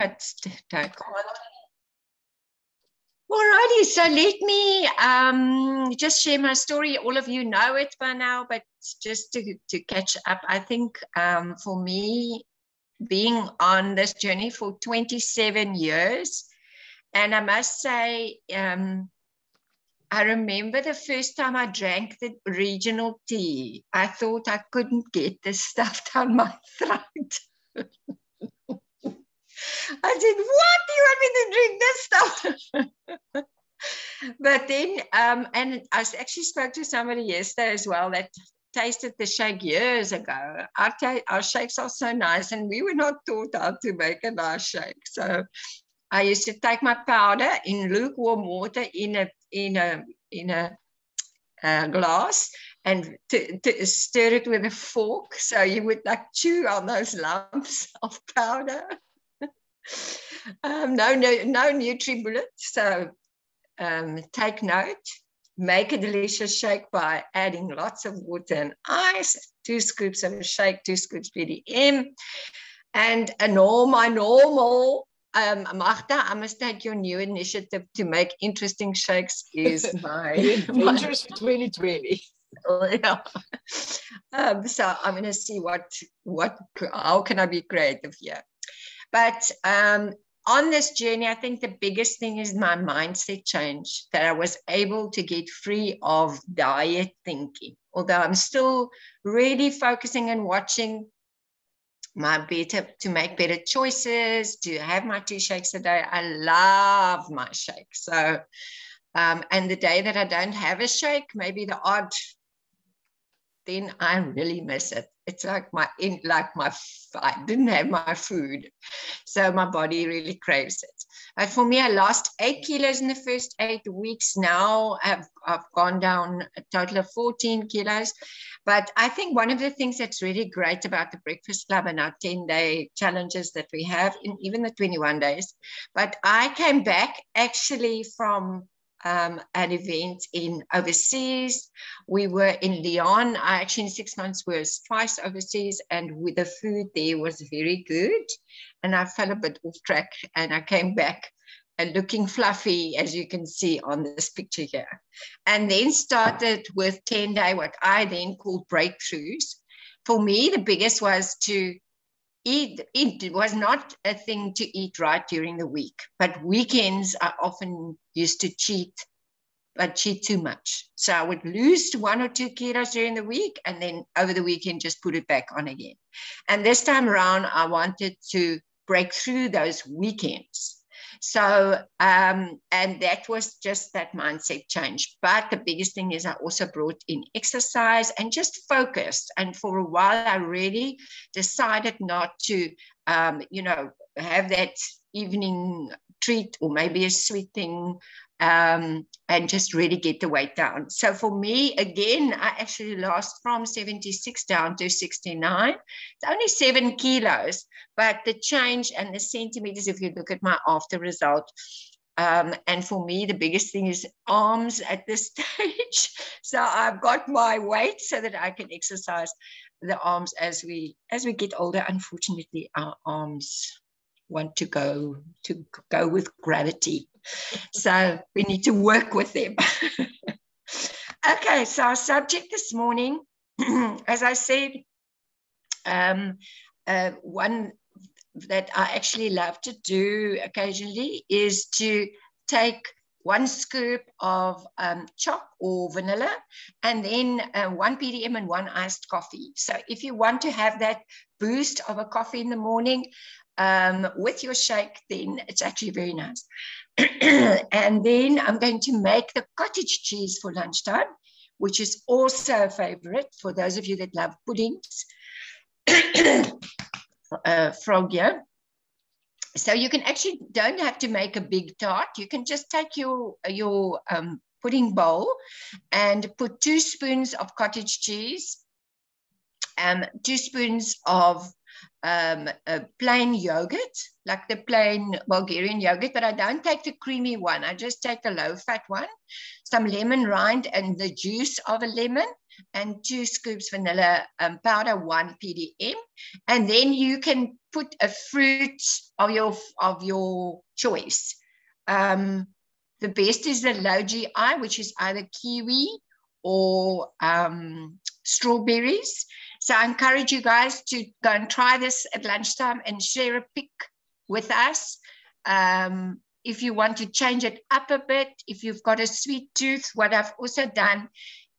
take. Alrighty, so let me um, just share my story. All of you know it by now, but just to, to catch up, I think um, for me, being on this journey for 27 years, and I must say, um, I remember the first time I drank the regional tea, I thought I couldn't get this stuff down my throat. I said, What do you want me to drink this stuff? but then, um, and I actually spoke to somebody yesterday as well that tasted the shake years ago. Our, ta- our shakes are so nice, and we were not taught how to make a nice shake. So I used to take my powder in lukewarm water in a in a in a uh, glass and to, to stir it with a fork so you would like chew on those lumps of powder um, no, no, no NutriBullet. So um, take note. Make a delicious shake by adding lots of water and ice. Two scoops of a shake, two scoops PDM, and a normal, my normal um, Magda, I must take your new initiative to make interesting shakes is my for 2020. Oh, yeah. Um, so I'm going to see what what how can I be creative here. But um, on this journey, I think the biggest thing is my mindset change that I was able to get free of diet thinking. Although I'm still really focusing and watching my better to make better choices, to have my two shakes a day. I love my shake. So, um, and the day that I don't have a shake, maybe the odd, then I really miss it it's like my in like my I didn't have my food, so my body really craves it. But for me, I lost eight kilos in the first eight weeks. Now I've I've gone down a total of 14 kilos. But I think one of the things that's really great about the Breakfast Club and our 10 day challenges that we have, in even the 21 days, but I came back actually from um, an event in overseas. We were in Lyon. I actually in six months was twice overseas, and with the food there was very good. And I fell a bit off track, and I came back and looking fluffy, as you can see on this picture here. And then started with 10 day, what I then called breakthroughs. For me, the biggest was to eat, it was not a thing to eat right during the week, but weekends I often used to cheat, but cheat too much. So I would lose one or two kilos during the week and then over the weekend just put it back on again. And this time around, I wanted to break through those weekends so, um, and that was just that mindset change. But the biggest thing is I also brought in exercise and just focused. And for a while, I really decided not to, um, you know, have that evening treat or maybe a sweet thing um, and just really get the weight down. So for me, again, I actually lost from 76 down to 69. It's only seven kilos, but the change and the centimeters, if you look at my after result, um, and for me, the biggest thing is arms at this stage. so I've got my weight so that I can exercise the arms as we as we get older. Unfortunately, our arms want to go to go with gravity so we need to work with them. okay, so our subject this morning, as I said, um, uh, one that I actually love to do occasionally is to take one scoop of um, or vanilla, and then uh, one PDM and one iced coffee. So if you want to have that boost of a coffee in the morning um, with your shake, then it's actually very nice. and then I'm going to make the cottage cheese for lunchtime, which is also a favorite for those of you that love puddings. uh, Frogger. So you can actually don't have to make a big tart. You can just take your your um, pudding bowl and put two spoons of cottage cheese, um, two spoons of um, a plain yogurt, like the plain Bulgarian yogurt, but I don't take the creamy one. I just take the low fat one, some lemon rind and the juice of a lemon, and two scoops vanilla um, powder, one PDM. And then you can put a fruit of your, of your choice. Um, the best is the low GI, which is either kiwi or um, strawberries. So I encourage you guys to go and try this at lunchtime and share a pic with us. Um, if you want to change it up a bit, if you've got a sweet tooth, what I've also done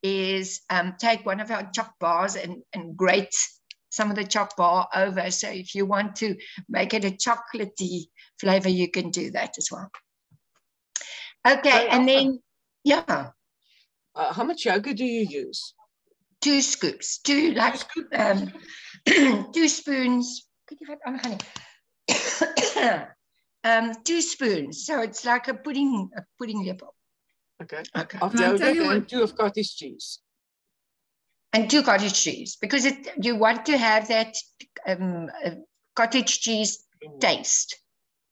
is um, take one of our choc bars and, and grate some of the choc bar over. So if you want to make it a chocolatey flavor, you can do that as well. Okay, and then, yeah. Uh, how much yogurt do you use? Two scoops, two like um, two spoons. Could you have on honey? um, two spoons. So it's like a pudding, a pudding level. Okay. Okay. Of yogurt and what, two of cottage cheese. And two cottage cheese because it you want to have that um, uh, cottage cheese mm. taste.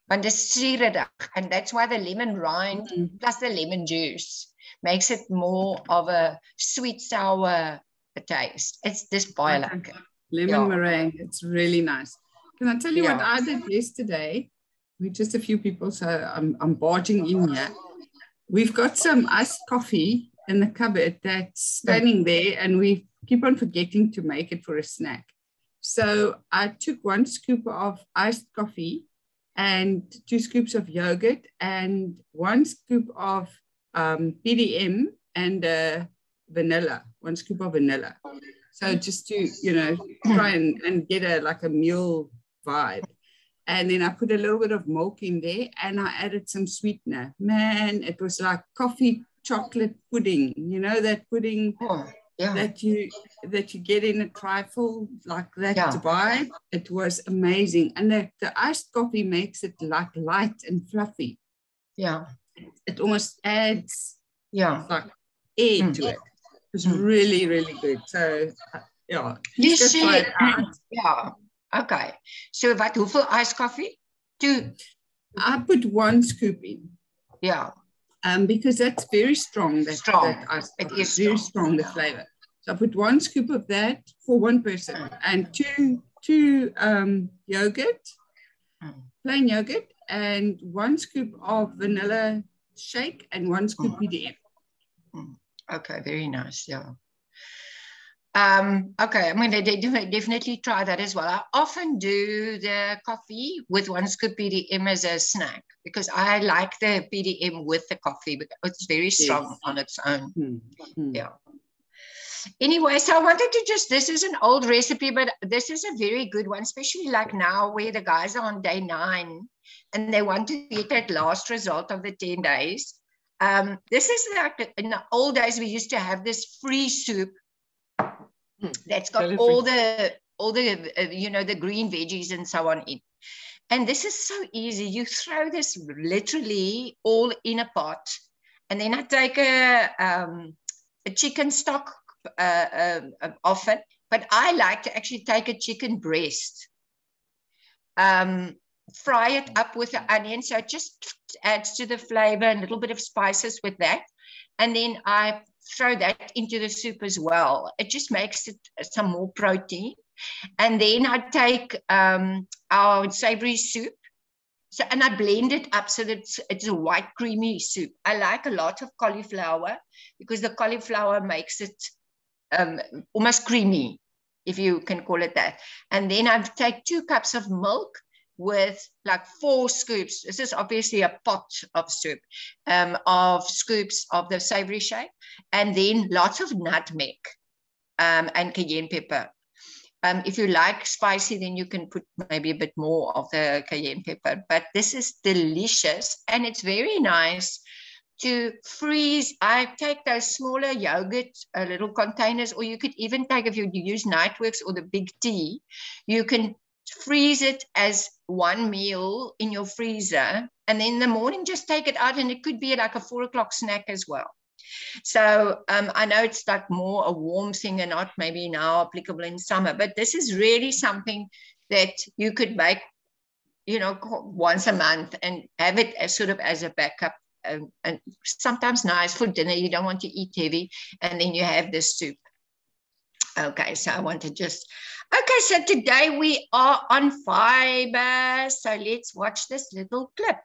Want to and that's why the lemon rind mm. plus the lemon juice makes it more of a sweet sour taste. It's this boil okay. Lemon yeah. meringue, it's really nice. Can I tell you yeah. what I did yesterday? We're just a few people, so I'm, I'm barging in here. We've got some iced coffee in the cupboard that's standing there, and we keep on forgetting to make it for a snack. So I took one scoop of iced coffee and two scoops of yogurt and one scoop of um, PDM and uh, vanilla, one scoop of vanilla. So just to, you know, try and, and get a like a meal vibe. And then I put a little bit of milk in there and I added some sweetener. Man, it was like coffee chocolate pudding, you know, that pudding oh, yeah. that you that you get in a trifle like that yeah. vibe. It was amazing. And the, the iced coffee makes it like light and fluffy. Yeah. It almost adds yeah like air mm. to it. It was mm. really, really good. So uh, yeah. You see, yeah. Okay. So wat hoeveel iced coffee? Two. I put one scoop in. Yeah. Um, because that's very strong. That, strong. That iced it is strong. very strong, the flavor. So I put one scoop of that for one person and two two um, yogurt, mm. plain yogurt, and one scoop of vanilla shake and one scoop. PDM. Mm. Okay, very nice. Yeah. Um, okay, I'm going to definitely try that as well. I often do the coffee with one scoop PDM as a snack because I like the PDM with the coffee because it's very strong yes. on its own. Mm-hmm. Yeah. Anyway, so I wanted to just, this is an old recipe, but this is a very good one, especially like now where the guys are on day nine and they want to get that last result of the 10 days. Um, this is like in the old days, we used to have this free soup Hmm. that's got all the all the uh, you know the green veggies and so on in. And this is so easy. You throw this literally all in a pot and then i take a um, a chicken stock uh, uh, often but i like to actually take a chicken breast. Um, fry it up with the onion so it just adds to the flavor and a little bit of spices with that and then i throw that into the soup as well. It just makes it some more protein. And then I take um, our savory soup. So, and I blend it up so that it's, it's a white creamy soup. I like a lot of cauliflower because the cauliflower makes it um, almost creamy, if you can call it that. And then I take two cups of milk with like four scoops. This is obviously a pot of soup um, of scoops of the savory shape, and then lots of nutmeg um, and cayenne pepper. Um, if you like spicy, then you can put maybe a bit more of the cayenne pepper. But this is delicious, and it's very nice to freeze. I take those smaller yogurt uh, little containers, or you could even take if you use Niteworks or the Big T, you can freeze it as one meal in your freezer and then in the morning just take it out and it could be like a four o'clock snack as well. So um, i know it's like more a warm thing and not maybe now applicable in summer but this is really something that you could make you know once a month and have it as sort of as a backup um, and sometimes nice for dinner you don't want to eat heavy and then you have this soup. Okay, so I want to just, okay, so today we are on fiber. So let's watch this little clip.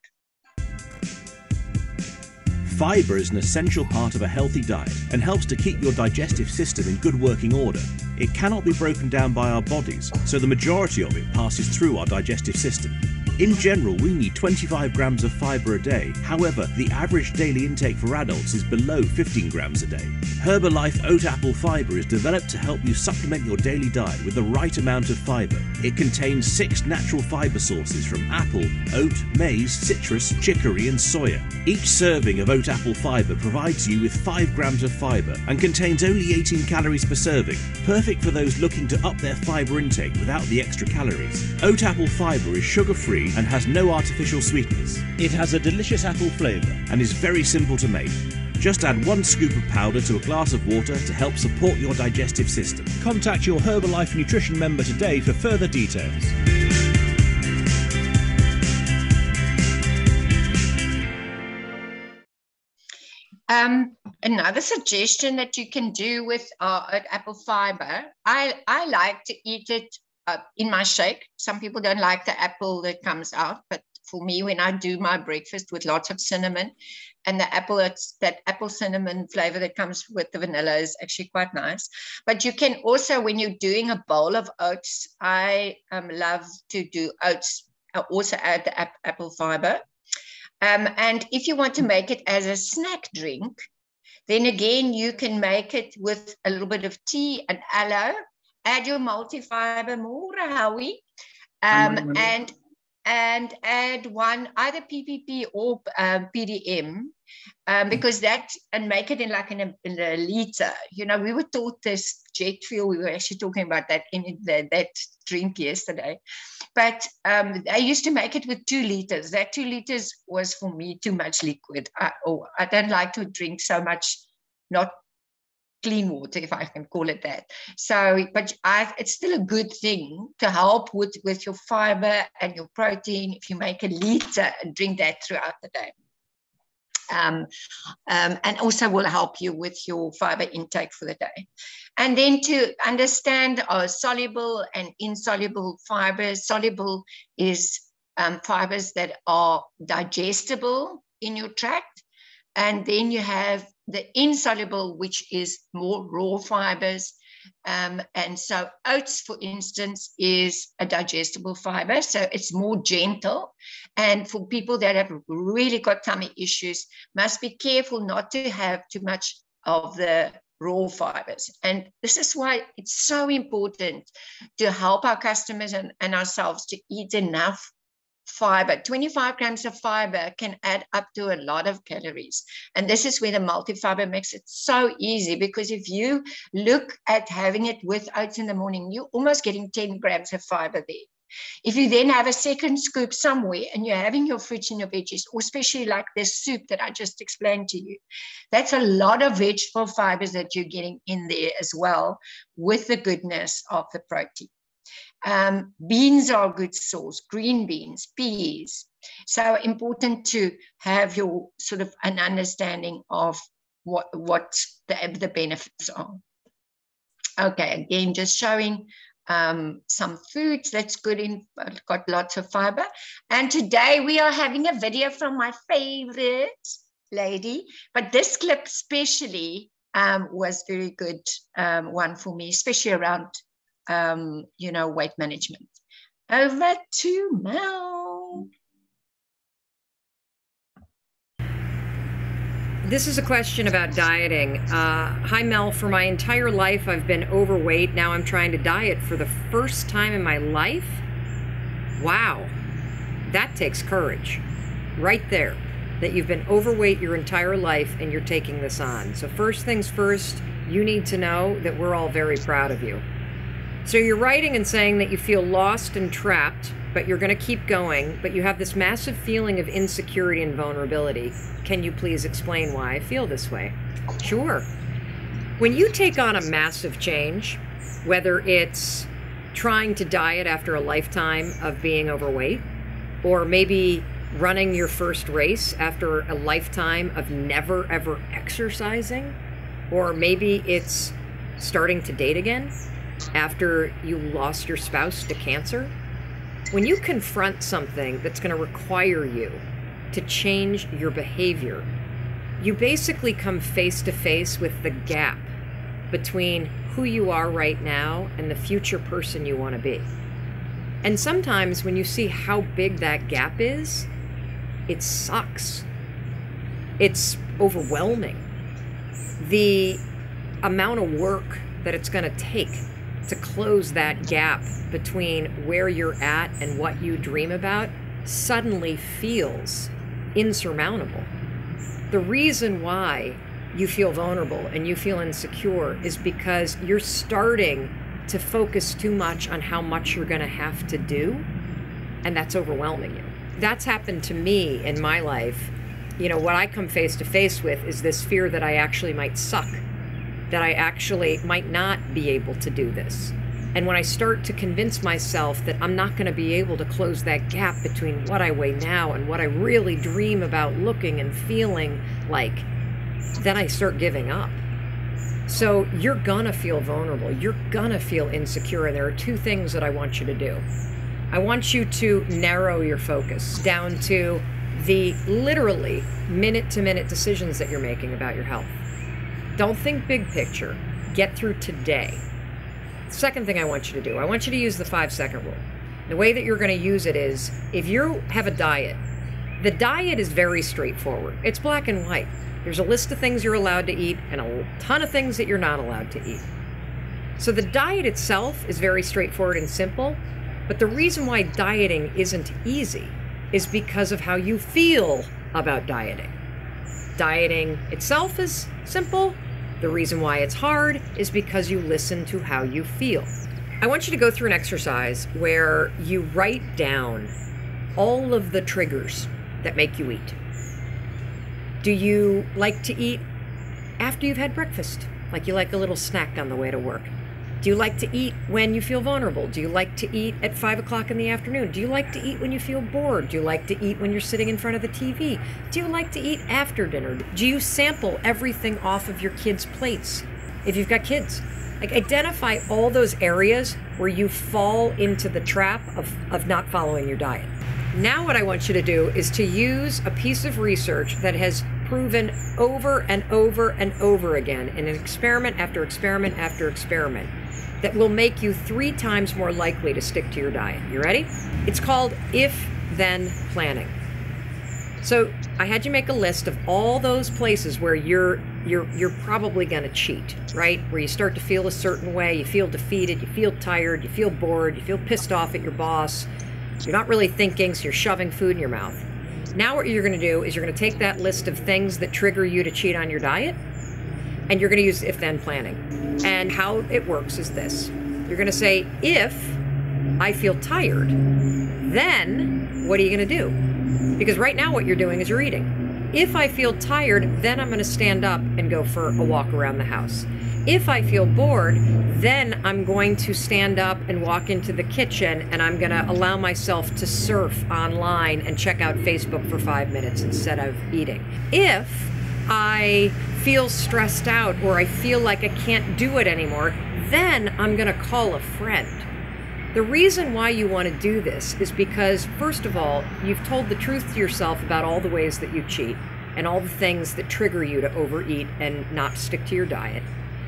Fibre is an essential part of a healthy diet and helps to keep your digestive system in good working order. It cannot be broken down by our bodies, so the majority of it passes through our digestive system. In general, we need 25 grams of fibre a day. However, the average daily intake for adults is below 15 grams a day. Herbalife Oat Apple Fibre is developed to help you supplement your daily diet with the right amount of fibre. It contains six natural fibre sources from apple, oat, maize, citrus, chicory, and soya. Each serving of Oat Apple Fibre provides you with 5 grams of fibre and contains only 18 calories per serving, perfect for those looking to up their fibre intake without the extra calories. Oat Apple Fibre is sugar free and has no artificial sweeteners. It has a delicious apple flavour and is very simple to make. Just add one scoop of powder to a glass of water to help support your digestive system. Contact your Herbalife Nutrition member today for further details. Um, another suggestion that you can do with uh, apple fiber, I, I like to eat it uh, in my shake. Some people don't like the apple that comes out, but for me, when I do my breakfast with lots of cinnamon, and the apple, it's that apple cinnamon flavor that comes with the vanilla is actually quite nice. But you can also, when you're doing a bowl of oats, I um, love to do oats. I also add the ap- apple fiber. Um, and if you want to make it as a snack drink, then again, you can make it with a little bit of tea and aloe add your multi-fiber more, Howie, um, and and add one either PPP or um, PDM um, mm. because that and make it in like in a, in a, liter. You know, we were taught this jet fuel. We were actually talking about that in the, that drink yesterday, but um, I used to make it with two liters. That two liters was for me too much liquid. I, oh, I don't like to drink so much, not clean water, if I can call it that. So, but I, it's still a good thing to help with, with your fiber and your protein if you make a liter and drink that throughout the day. Um, um, and also will help you with your fiber intake for the day. And then to understand our soluble and insoluble fibers, soluble is um, fibers that are digestible in your tract. And then you have the insoluble, which is more raw fibers. Um, and so oats, for instance, is a digestible fiber. So it's more gentle. And for people that have really got tummy issues, must be careful not to have too much of the raw fibers. And this is why it's so important to help our customers and, and ourselves to eat enough fiber. 25 grams of fiber can add up to a lot of calories. And this is where the multi-fiber makes it so easy because if you look at having it with oats in the morning, you're almost getting 10 grams of fiber there. If you then have a second scoop somewhere and you're having your fruits and your veggies, or especially like this soup that I just explained to you, that's a lot of vegetable fibers that you're getting in there as well with the goodness of the protein. Um, beans are a good source, green beans, peas. So important to have your sort of an understanding of what, what the, the benefits are. Okay, again, just showing um, some foods that's good in, got lots of fiber. And today we are having a video from my favorite lady, but this clip especially um, was very good um, one for me, especially around um, you know, weight management. Over to Mel. This is a question about dieting. Uh, hi, Mel. For my entire life, I've been overweight. Now I'm trying to diet for the first time in my life. Wow, that takes courage. Right there, that you've been overweight your entire life and you're taking this on. So, first things first, you need to know that we're all very proud of you. So you're writing and saying that you feel lost and trapped, but you're going to keep going, but you have this massive feeling of insecurity and vulnerability. Can you please explain why I feel this way? Sure. When you take on a massive change, whether it's trying to diet after a lifetime of being overweight, or maybe running your first race after a lifetime of never ever exercising, or maybe it's starting to date again after you lost your spouse to cancer, when you confront something that's going to require you to change your behavior, you basically come face to face with the gap between who you are right now and the future person you want to be. And sometimes when you see how big that gap is, it sucks. It's overwhelming. The amount of work that it's going to take to close that gap between where you're at and what you dream about suddenly feels insurmountable. The reason why you feel vulnerable and you feel insecure is because you're starting to focus too much on how much you're going to have to do, and that's overwhelming you. That's happened to me in my life. You know, what I come face to face with is this fear that I actually might suck, that I actually might not be able to do this. And when I start to convince myself that I'm not going to be able to close that gap between what I weigh now and what I really dream about looking and feeling like, then I start giving up. So you're gonna feel vulnerable. You're gonna feel insecure. And there are two things that I want you to do. I want you to narrow your focus down to the literally minute to minute decisions that you're making about your health. Don't think big picture. Get through today. Second thing I want you to do, I want you to use the five second rule. The way that you're going to use it is if you have a diet, the diet is very straightforward. It's black and white. There's a list of things you're allowed to eat and a ton of things that you're not allowed to eat. So the diet itself is very straightforward and simple, but the reason why dieting isn't easy is because of how you feel about dieting. Dieting itself is simple. The reason why it's hard is because you listen to how you feel. I want you to go through an exercise where you write down all of the triggers that make you eat. Do you like to eat after you've had breakfast? Like you like a little snack on the way to work? Do you like to eat when you feel vulnerable? Do you like to eat at five o'clock in the afternoon? Do you like to eat when you feel bored? Do you like to eat when you're sitting in front of the TV? Do you like to eat after dinner? Do you sample everything off of your kids' plates if you've got kids? Like identify all those areas where you fall into the trap of, of not following your diet. Now, what I want you to do is to use a piece of research that has proven over and over and over again in an experiment after experiment after experiment that will make you three times more likely to stick to your diet. You ready? It's called if then planning. So I had you make a list of all those places where you're you're you're probably going to cheat, right? Where you start to feel a certain way, you feel defeated, you feel tired, you feel bored, you feel pissed off at your boss, you're not really thinking, so you're shoving food in your mouth. Now, what you're going to do is you're going to take that list of things that trigger you to cheat on your diet, and you're going to use if then planning. And how it works is this you're going to say, if I feel tired, then what are you going to do? Because right now, what you're doing is you're eating. If I feel tired, then I'm going to stand up and go for a walk around the house. If I feel bored, then I'm going to stand up and walk into the kitchen and I'm going to allow myself to surf online and check out Facebook for five minutes instead of eating. If I feel stressed out or I feel like I can't do it anymore, then I'm going to call a friend. The reason why you want to do this is because, first of all, you've told the truth to yourself about all the ways that you cheat and all the things that trigger you to overeat and not stick to your diet.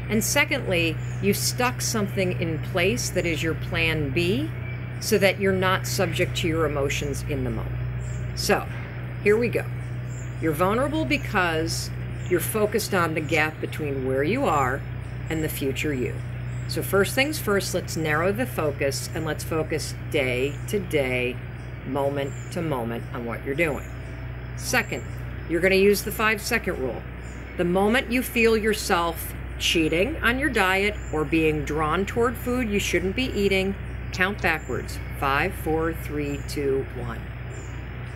And secondly, you stuck something in place that is your plan B so that you're not subject to your emotions in the moment. So, here we go. You're vulnerable because you're focused on the gap between where you are and the future you. So, first things first, let's narrow the focus and let's focus day to day, moment to moment on what you're doing. Second, you're going to use the five second rule. The moment you feel yourself cheating on your diet or being drawn toward food you shouldn't be eating, count backwards five, four, three, two, one.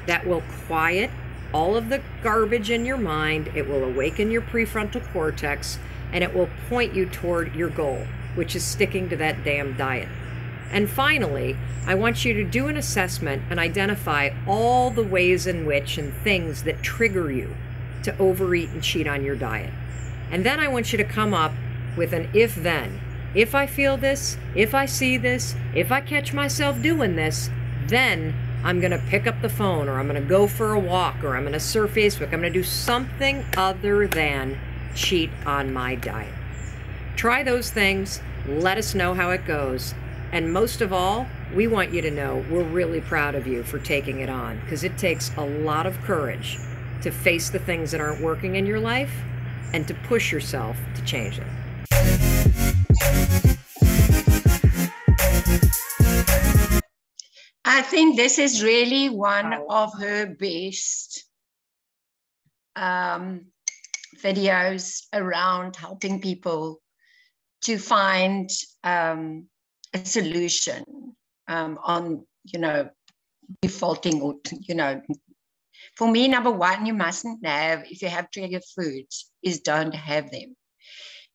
That will quiet all of the garbage in your mind, it will awaken your prefrontal cortex, and it will point you toward your goal, which is sticking to that damn diet. And finally, I want you to do an assessment and identify all the ways in which and things that trigger you to overeat and cheat on your diet. And then I want you to come up with an if then. If I feel this, if I see this, if I catch myself doing this, then I'm going to pick up the phone or I'm going to go for a walk or I'm going to surf Facebook. I'm going to do something other than cheat on my diet. Try those things. Let us know how it goes. And most of all, we want you to know we're really proud of you for taking it on because it takes a lot of courage to face the things that aren't working in your life and to push yourself to change it. I think this is really one of her best um, videos around helping people to find um, a solution um, on, you know, defaulting or, you know, for me, number one, you mustn't have, if you have trigger foods, is don't have them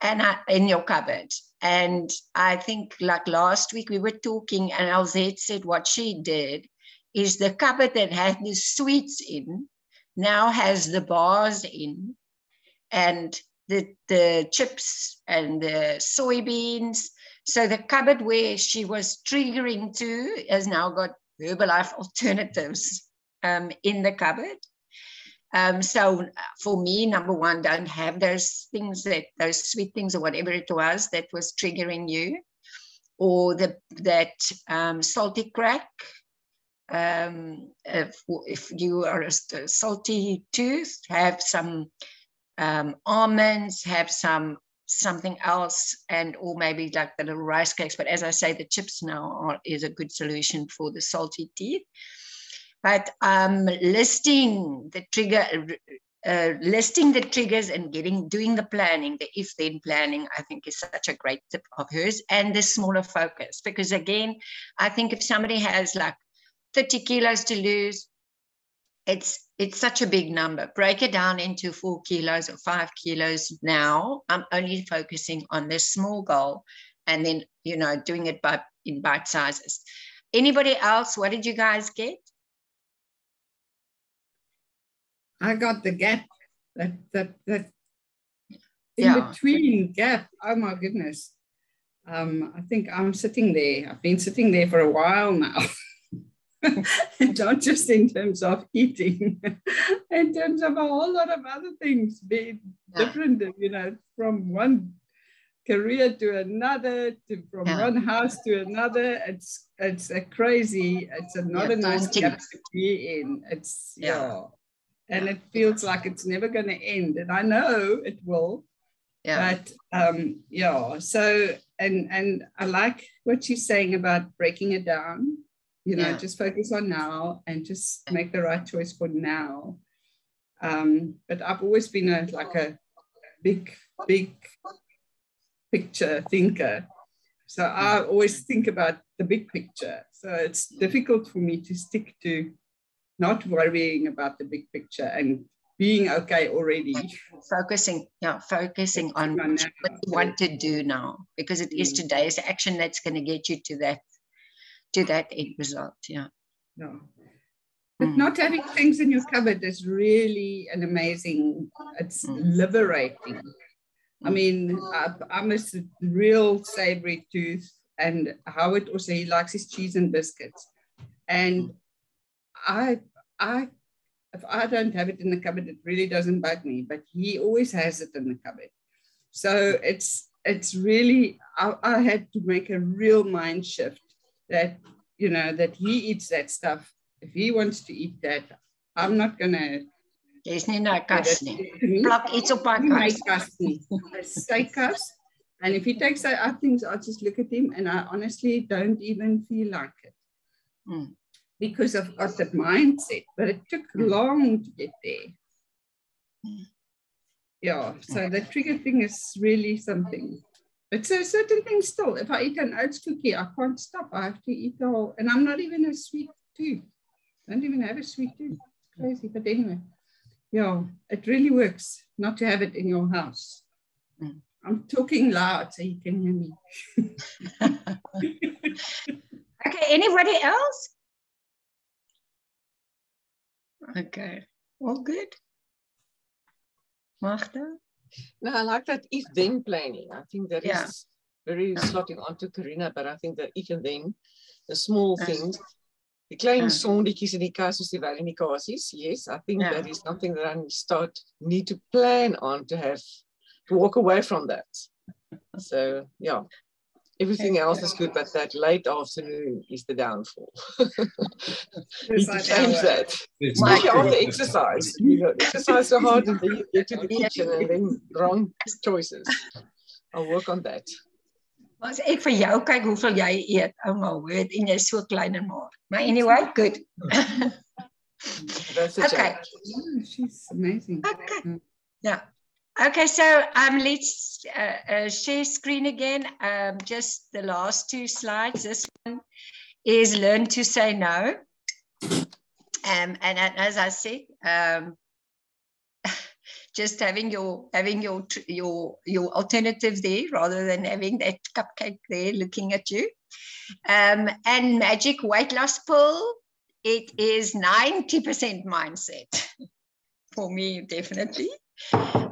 and I, in your cupboard. And I think like last week we were talking and Alzette said what she did is the cupboard that had the sweets in now has the bars in and the, the chips and the soybeans. So the cupboard where she was triggering to has now got Herbalife alternatives um, in the cupboard. Um, so for me, number one, don't have those things that those sweet things or whatever it was that was triggering you, or the that um, salty crack. Um, if, if, you are a, salty tooth, have some um, almonds, have some something else, and or maybe like the little rice cakes. But as I say, the chips now are, is a good solution for the salty teeth but um, listing the trigger uh, listing the triggers and getting doing the planning the if then planning i think is such a great tip of hers and the smaller focus. Because again i think if somebody has like 30 kilos to lose it's it's such a big number. Break it down into four kilos or five kilos now. I'm only focusing on this small goal and then you know doing it by in bite sizes. Anybody else what did you guys get I got the gap, that that that in yeah. between gap. Oh my goodness. Um, I think I'm sitting there. I've been sitting there for a while now. Not just in terms of eating, in terms of a whole lot of other things, being yeah. different, you know, from one career to another, to from yeah. one house to another. It's it's a crazy, it's a not yeah, a nice gap to be in. It's yeah and it feels like it's never going to end. And i know it will yeah. but um yeah. So and and i like what she's saying about breaking it down you know yeah. just focus on now and just make the right choice for now. Um but i've always been a like a big big picture thinker. So i always think about the big picture. So it's difficult for me to stick to not worrying about the big picture and being okay already. Focusing, yeah, focusing on what you want to do now, because it is mm. today's action that's going to get you to that to that end result. Yeah. No. But mm. not having things in your cupboard is really an amazing, it's mm. liberating. I mm. mean, I, I'm a real savory tooth, and Howard also he likes his cheese and biscuits. And. I I if I don't have it in the cupboard, it really doesn't bug me. But he always has it in the cupboard. So it's it's really I, I had to make a real mind shift that you know that he eats that stuff. If he wants to eat that, I'm not gonna Dis nie na kas nie. Plak iets op haar kas. kas nie. Sy kas. And if he takes out things, I'll just look at him and I honestly don't even feel like it. Mm because I've got that mindset, but it took hmm. long to get there. Yeah, so the trigger thing is really something. But so certain things still, if I eat an oats cookie, I can't stop. I have to eat the whole, and I'm not even a sweet tooth. I don't even have a sweet tooth. It's crazy. But anyway, yeah, it really works not to have it in your house. Hmm. I'm talking loud so you can hear me. okay, anybody else? Okay. All good. Magda? No, I like that if then planning. I think that yeah. is very slotting onto Karina, but I think that if and then, the small things, the klein sondietjies in die kas soos die valinikasies, yes, I think that is something that I start need to plan on to have to walk away from that. So yeah. Everything else is good, but that late afternoon is the downfall. Need to change that. Especially after exercise. You know, exercise so hard and then you get to the kitchen and then wrong choices. I'll work on that. As ek vir jou kyk hoeveel jy eet, ouma, weet en jy's so klein en maar. Maar anyway, good. That's a okay. She's amazing. Okay. Mm. Yeah. Okay, so um, let's uh, uh, share screen again. Um, just the last two slides. This one is learn to say no. Um, and, as I said, um, just having your having your your your alternative there rather than having that cupcake there looking at you. Um, and magic weight loss pill, it is 90% mindset for me, definitely.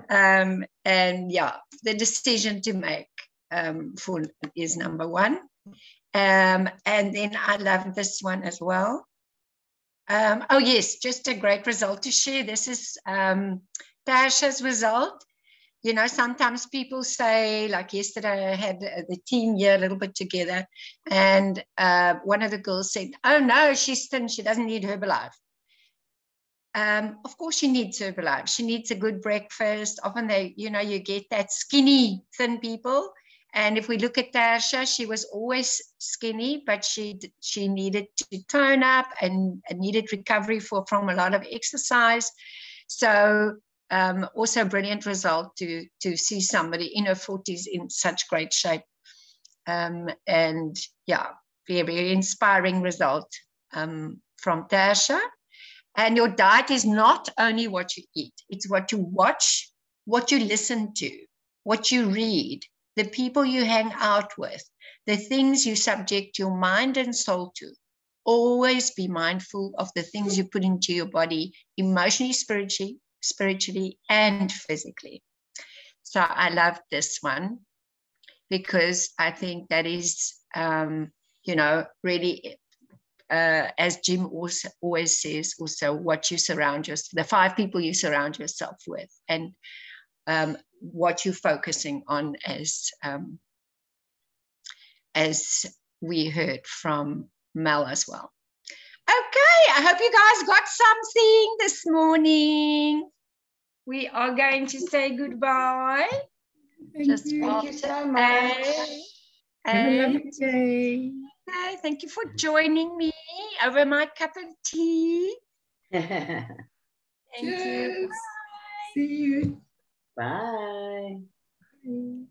Um, and yeah, the decision to make um, for is number one. Um, and then I love this one as well. Um, oh yes, just a great result to share. This is um, Tasha's result. You know, sometimes people say, like yesterday, I had the team here a little bit together, and uh, one of the girls said, "Oh no, she's thin. She doesn't need Herbalife." Um, of course she needs Herbalife. She needs a good breakfast. Often they, you know, you get that skinny, thin people. And if we look at Tasha, she was always skinny, but she she needed to tone up and, and needed recovery for from a lot of exercise. So um, also a brilliant result to to see somebody in her 40s in such great shape. Um, and yeah, very, very inspiring result um, from Tasha. And your diet is not only what you eat, it's what you watch, what you listen to, what you read, the people you hang out with, the things you subject your mind and soul to. Always be mindful of the things you put into your body, emotionally, spiritually, spiritually, and physically. So I love this one because I think that is, um, you know, really uh, as Jim also, always says, also what you surround yourself, the five people you surround yourself with, and um, what you're focusing on, as um, as we heard from Mel as well. Okay, I hope you guys got something this morning. We are going to say goodbye. Thank Just you. Thank you so much. Have a lovely day. Hi, thank you for joining me over my cup of tea. Thank Cheers. you. Bye. See you. Bye. Bye.